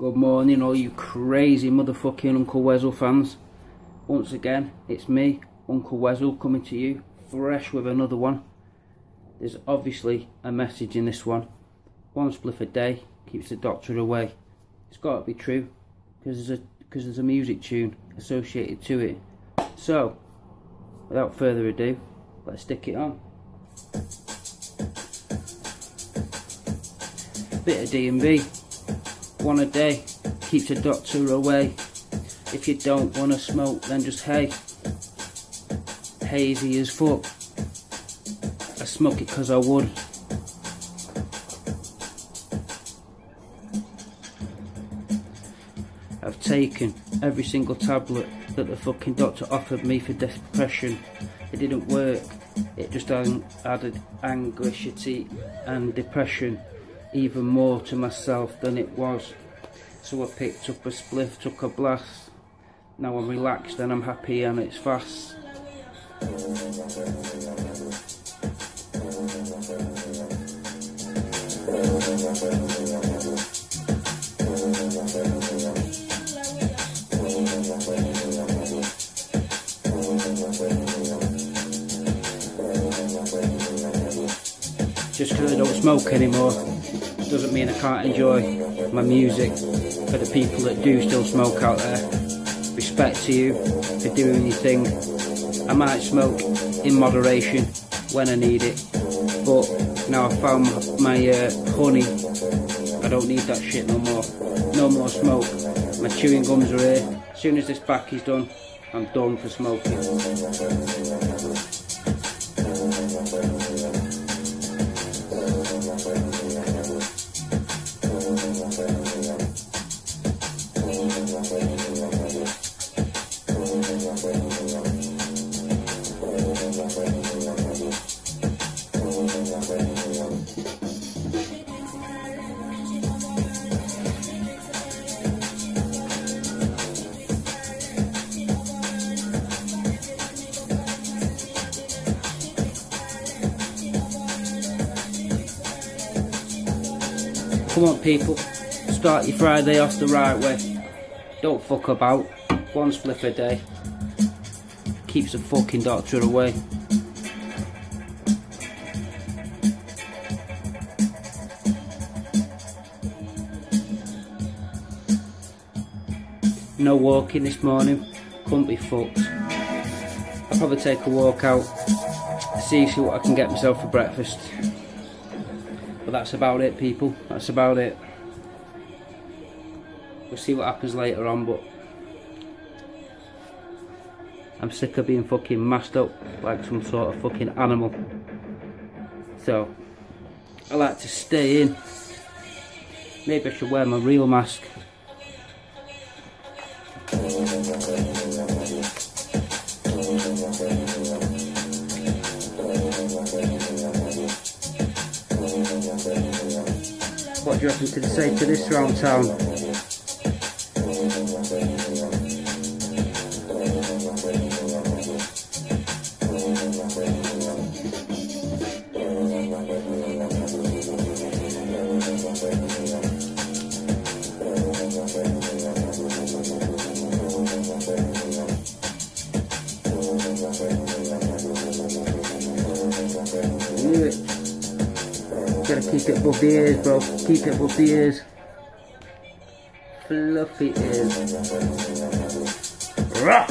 Good morning, all you crazy motherfucking Uncle Weasel fans. Once again, it's me, Uncle Weasel, coming to you, fresh with another one. There's obviously a message in this one. One spliff a day keeps the doctor away. It's got to be true, because there's a because there's a music tune associated to it. So, without further ado, let's stick it on. Bit of D&B, one a day, keeps the doctor away. If you don't wanna smoke, then just hey. Hazy as fuck. I smoke it cause I would. I've taken every single tablet that the fucking doctor offered me for depression. It didn't work. It just added anxiety and depression even more to myself than it was. So I picked up a spliff, took a blast. Now I'm relaxed and I'm happy and it's fast. Just because I don't smoke anymore doesn't mean I can't enjoy my music for the people that do still smoke out there. Respect to you for doing your thing. I might smoke in moderation when I need it, but now I've found my uh, honey, I don't need that shit no more. No more smoke. My chewing gums are here. As soon as this back is done, I'm done for smoking. Come on people, start your Friday off the right way. Don't fuck about. One spliff a day. Keeps the fucking doctor away. No walking this morning. Couldn't be fucked. I'll probably take a walk out see, see what I can get myself for breakfast. But that's about it, people. That's about it. We'll see what happens later on, but I'm sick of being fucking masked up like some sort of fucking animal. So, I like to stay in. Maybe I should wear my real mask. Do you reckon to say to this round town? Gotta keep it the ears, bro. Keep it the ears. Fluffy ears. Rah!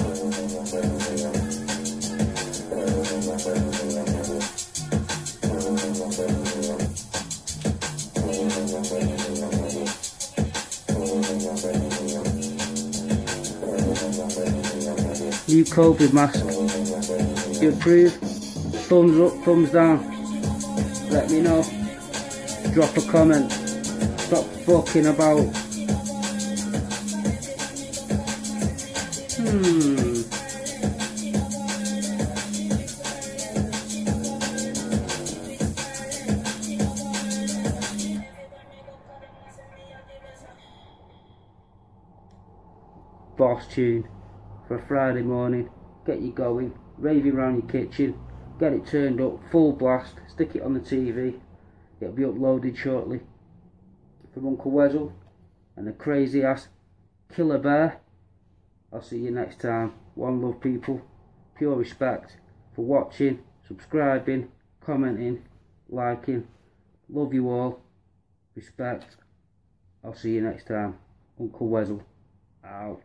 New COVID mask. You approve? Thumbs up, thumbs down. Let me know. Drop a comment. Stop fucking about. Hmm. Boss tune for a Friday morning. Get you going, raving around your kitchen, get it turned up, full blast, stick it on the TV. It'll be uploaded shortly. From Uncle Weasel, and the crazy ass killer bear. I'll see you next time. One love people. Pure respect for watching, subscribing, commenting, liking. Love you all. Respect. I'll see you next time. Uncle Weasel out.